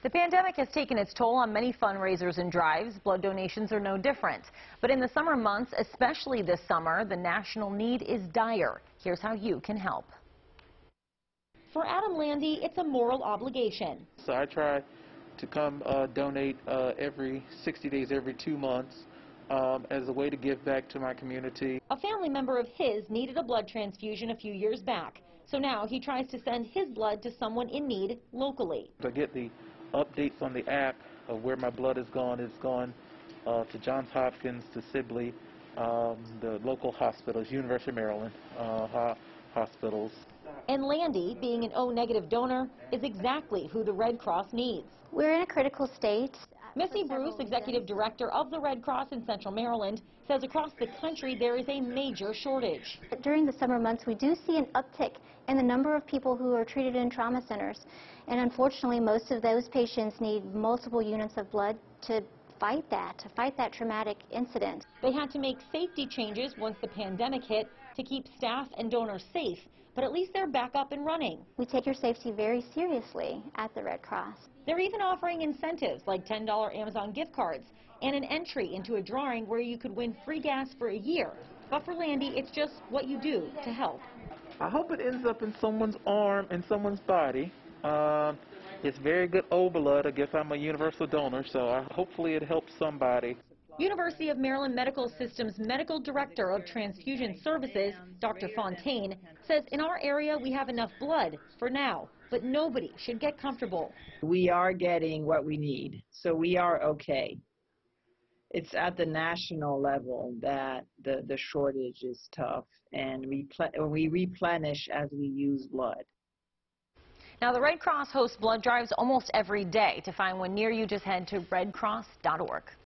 The pandemic has taken its toll on many fundraisers and drives. Blood donations are no different. But in the summer months, especially this summer, the national need is dire. Here's how you can help. For Adam Landy, it's a moral obligation. So I try to come uh, donate uh, every 60 days, every two months, um, as a way to give back to my community. A family member of his needed a blood transfusion a few years back. So now he tries to send his blood to someone in need locally. I get the updates on the app of where my blood has gone. It's gone uh, to Johns Hopkins, to Sibley, um, the local hospitals, University of Maryland uh, ho hospitals. And Landy, being an O-negative donor, is exactly who the Red Cross needs. We're in a critical state. Missy Bruce, executive director of the Red Cross in Central Maryland, says across the country there is a major shortage. During the summer months, we do see an uptick in the number of people who are treated in trauma centers. And unfortunately, most of those patients need multiple units of blood to fight that, to fight that traumatic incident. They had to make safety changes once the pandemic hit to keep staff and donors safe, but at least they're back up and running. We take your safety very seriously at the Red Cross. They're even offering incentives like $10 Amazon gift cards and an entry into a drawing where you could win free gas for a year. But for Landy, it's just what you do to help. I hope it ends up in someone's arm and someone's body. Uh, it's very good O blood. I guess I'm a universal donor, so I, hopefully it helps somebody. University of Maryland Medical System's Medical Director of Transfusion Services, Dr. Fontaine, says in our area we have enough blood for now, but nobody should get comfortable. We are getting what we need, so we are okay. It's at the national level that the, the shortage is tough, and we, we replenish as we use blood. Now, the Red Cross hosts blood drives almost every day. To find one near you, just head to redcross.org.